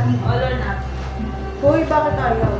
nothing. All or nothing. Hoy, bakit ayaw?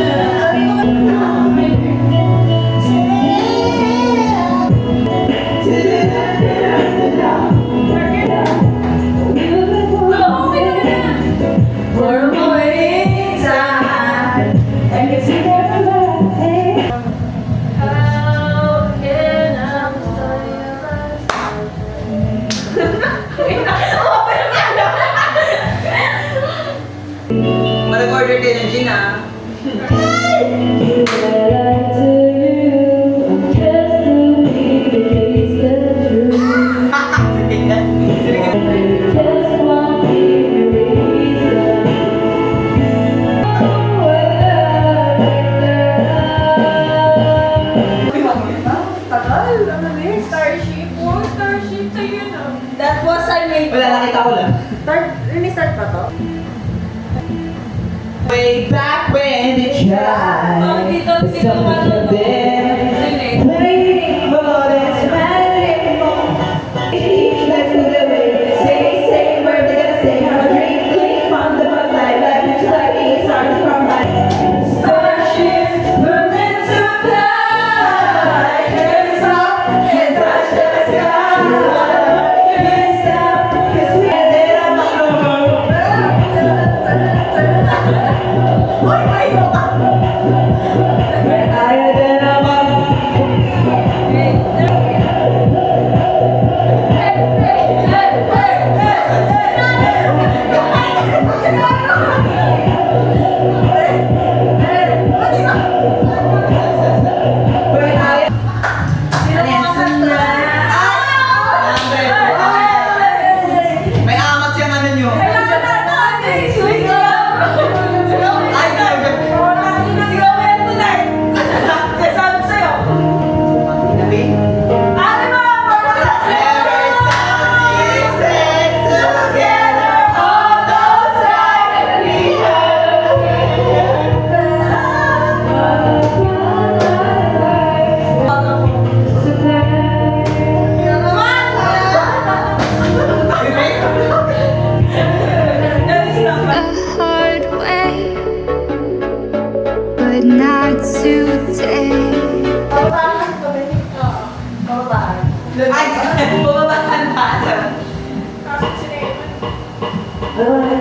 Yeah. Way back when they tried, but something bye. I don't know. Bye bye. Bye bye.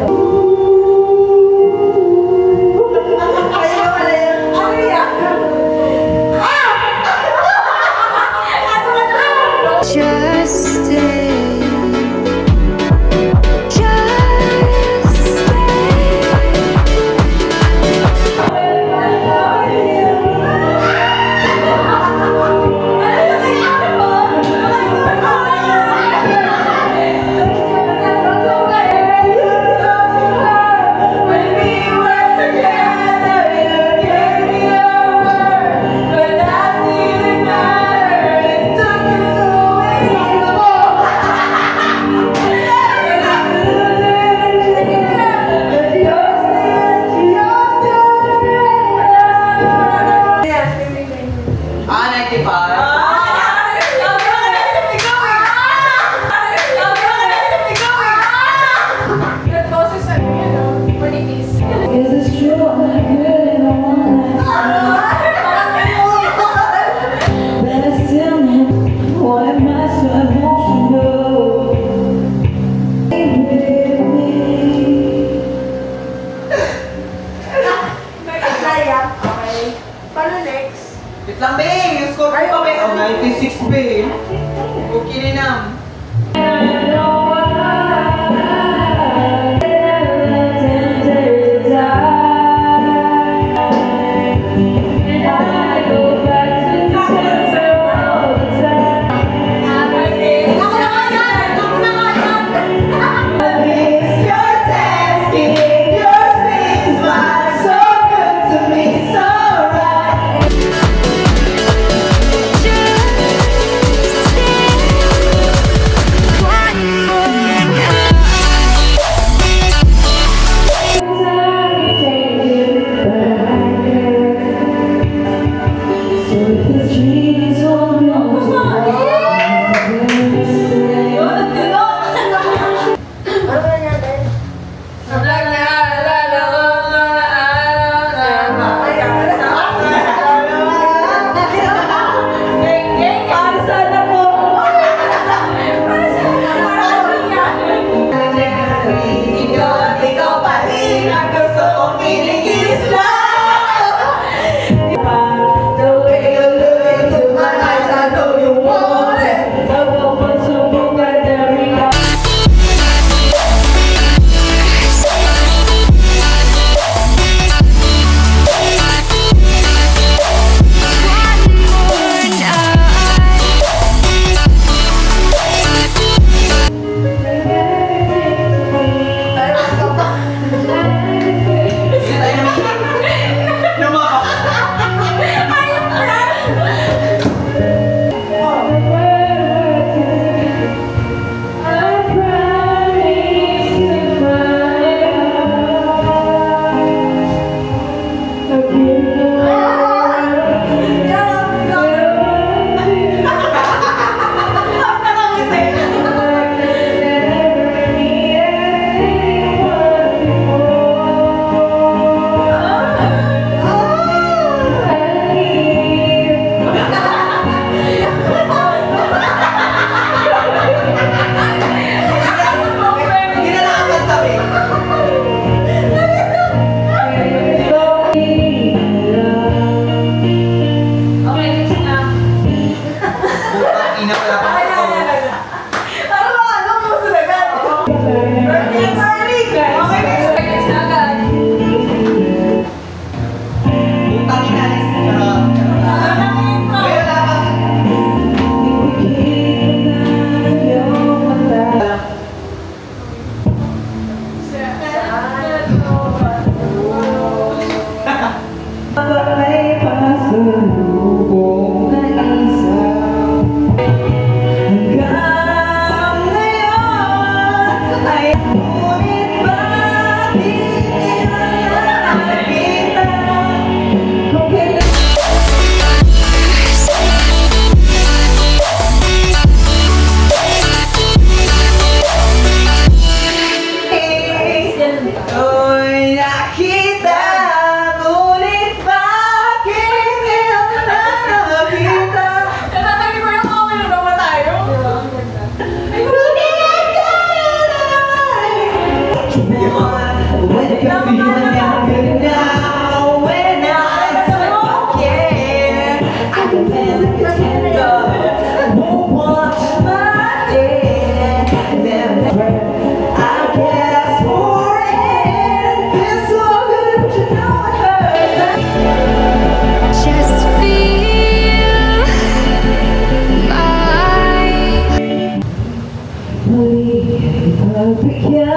pick you